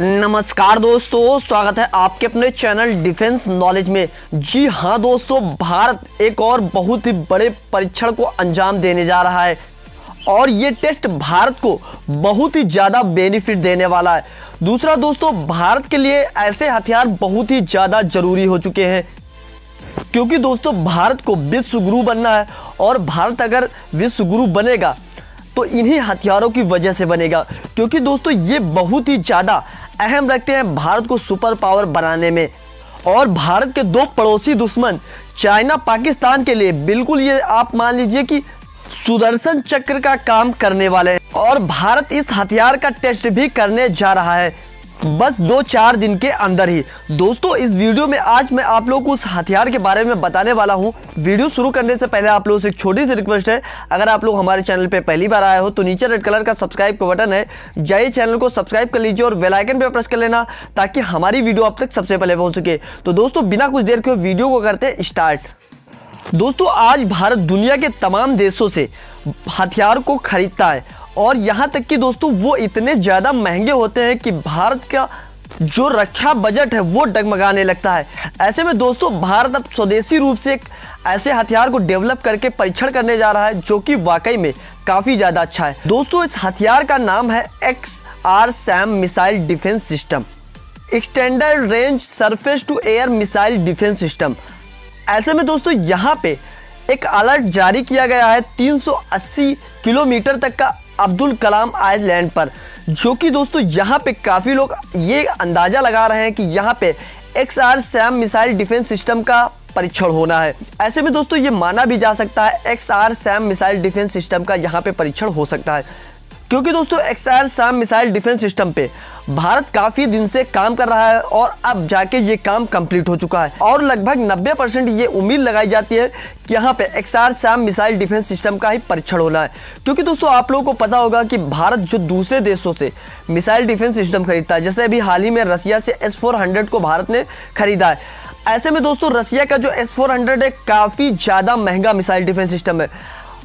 नमस्कार दोस्तों, स्वागत है आपके अपने चैनल डिफेंस नॉलेज में। जी हाँ दोस्तों, भारत एक और बहुत ही बड़े परीक्षण को अंजाम देने जा रहा है और ये टेस्ट भारत को बहुत ही ज़्यादा बेनिफिट देने वाला है। दूसरा दोस्तों, भारत के लिए ऐसे हथियार बहुत ही ज़्यादा ज़रूरी हो चुके हैं, क्योंकि दोस्तों, भारत को विश्व गुरु बनना है और भारत अगर विश्व गुरु बनेगा तो इन्हीं हथियारों की वजह से बनेगा, क्योंकि दोस्तों, ये बहुत ही ज़्यादा अहम रखते हैं भारत को सुपर पावर बनाने में। और भारत के दो पड़ोसी दुश्मन, चाइना, पाकिस्तान के लिए बिल्कुल ये आप मान लीजिए कि सुदर्शन चक्र का काम करने वाले हैं। और भारत इस हथियार का टेस्ट भी करने जा रहा है। बस दो चार दिन के अंदर ही। दोस्तों, इस वीडियो में आज मैं आप लोगों को उस हथियार के बारे में बताने वाला हूँ। वीडियो शुरू करने से पहले आप लोगों से एक छोटी सी रिक्वेस्ट है। अगर आप लोग हमारे चैनल पे पहली बार आए हो तो नीचे रेड कलर का सब्सक्राइब का बटन है। जाइए चैनल को सब्सक्राइब कर लीजिए और वेलाइकन पर प्रेस कर लेना, ताकि हमारी वीडियो आप तक सबसे पहले पहुँच सके। तो दोस्तों, बिना कुछ देर के वीडियो को करते स्टार्ट। दोस्तों, आज भारत दुनिया के तमाम देशों से हथियार को खरीदता है। और यहाँ तक कि दोस्तों, वो इतने ज़्यादा महँगे होते हैं कि भारत का जो रक्षा बजट है, वो डगमगाने लगता है। ऐसे में दोस्तों, भारत अब स्वदेशी रूप से एक ऐसे हथियार को डेवलप करके परीक्षण करने जा रहा है, जो कि वाकई में काफ़ी ज़्यादा अच्छा है। दोस्तों, इस हथियार का नाम है X R SAM missile defence system extended range surface to air missile defence system ऐसे में दोस्तों, यहाँ पे एक अलर्ट जारी किया गया है 380 किलोमीटर तक का अब्दुल कलाम आइलैंड पर, जो कि दोस्तों यहाँ पे काफ़ी लोग ये अंदाज़ा लगा रहे हैं कि यहाँ पे X R SAM missile defence system का परीक्षण होना है। ऐसे में दोस्तों ये माना भी जा सकता है X R SAM missile defence system का यहाँ पे परीक्षण हो सकता है। क्योंकि दोस्तों एक्सआर साम मिसाइल डिफेंस सिस्टम पे भारत काफ़ी दिन से काम कर रहा है और अब जाके ये काम कंप्लीट हो चुका है। और लगभग 90 परसेंट ये उम्मीद लगाई जाती है कि यहाँ पे एक्सआर साम मिसाइल डिफेंस सिस्टम का ही परीक्षण होना है। क्योंकि दोस्तों, आप लोगों को पता होगा कि भारत जो दूसरे देशों से मिसाइल डिफेंस सिस्टम खरीदता है, जैसे अभी हाल ही में रसिया से एस को भारत ने खरीदा है। ऐसे में दोस्तों, रसिया का जो एस है, काफ़ी ज़्यादा महँगा मिसाइल डिफेंस सिस्टम है।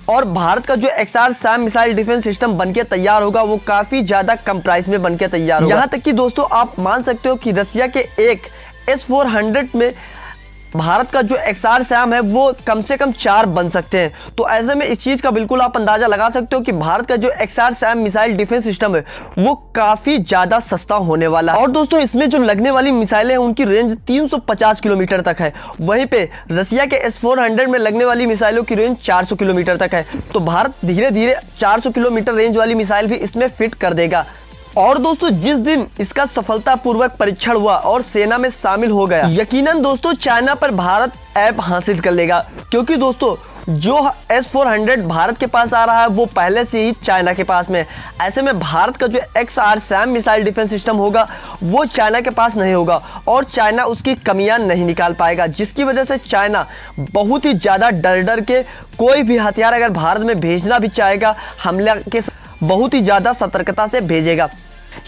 और भारत का जो XR SAM missile defence system बनके तैयार होगा वो काफ़ी ज़्यादा कम प्राइस में बनके तैयार होगा। यहाँ तक कि दोस्तों आप मान सकते हो कि रशिया के एक एस फोर हंड्रेड में भारत का जो एक्सआर सैम है, वो कम से कम चार बन सकते हैं। तो ऐसे में इस चीज़ का बिल्कुल आप अंदाज़ा लगा सकते हो कि भारत का जो XR SAM missile defence system है, वो काफ़ी ज़्यादा सस्ता होने वाला है। और दोस्तों, इसमें जो लगने वाली मिसाइलें हैं, उनकी रेंज 350 किलोमीटर तक है। वहीं पे रसिया के एस में लगने वाली मिसाइलों की रेंज चार सौ किलोमीटर तक है। तो भारत धीरे धीरे चार सौ किलोमीटर रेंज वाली मिसाइल भी इसमें फिट कर देगा। और दोस्तों, जिस दिन इसका सफलतापूर्वक परीक्षण हुआ और सेना में शामिल हो गया, यकीनन दोस्तों, चाइना पर भारत ऐप हासिल कर लेगा। क्योंकि दोस्तों, जो एस फोर हंड्रेड भारत के पास आ रहा है, वो पहले से ही चाइना के पास में ऐसे में भारत का जो X R SAM missile defence system होगा, वो चाइना के पास नहीं होगा और चाइना उसकी कमियाँ नहीं निकाल पाएगा, जिसकी वजह से चाइना बहुत ही ज़्यादा डर डर के कोई भी हथियार अगर भारत में भेजना भी चाहेगा, हमला के बहुत ही ज़्यादा सतर्कता से भेजेगा।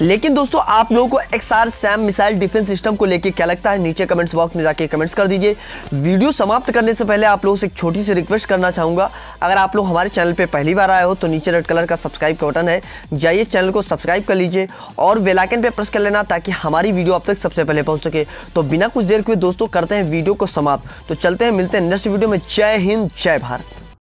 लेकिन दोस्तों, आप लोगों को X R SAM missile defence system को लेकर क्या लगता है? नीचे कमेंट्स बॉक्स में जाके कमेंट्स कर दीजिए। वीडियो समाप्त करने से पहले आप लोगों से एक छोटी सी रिक्वेस्ट करना चाहूँगा। अगर आप लोग हमारे चैनल पे पहली बार आए हो तो नीचे रेड कलर का सब्सक्राइब का बटन है। जाइए चैनल को सब्सक्राइब कर लीजिए और बेलाइकन पर प्रेस कर लेना ताकि हमारी वीडियो अब तक सबसे पहले पहुँच सके। तो बिना कुछ देर के दोस्तों, करते हैं वीडियो को समाप्त। तो चलते हैं, मिलते हैं नेक्स्ट वीडियो में। जय हिंद, जय भारत।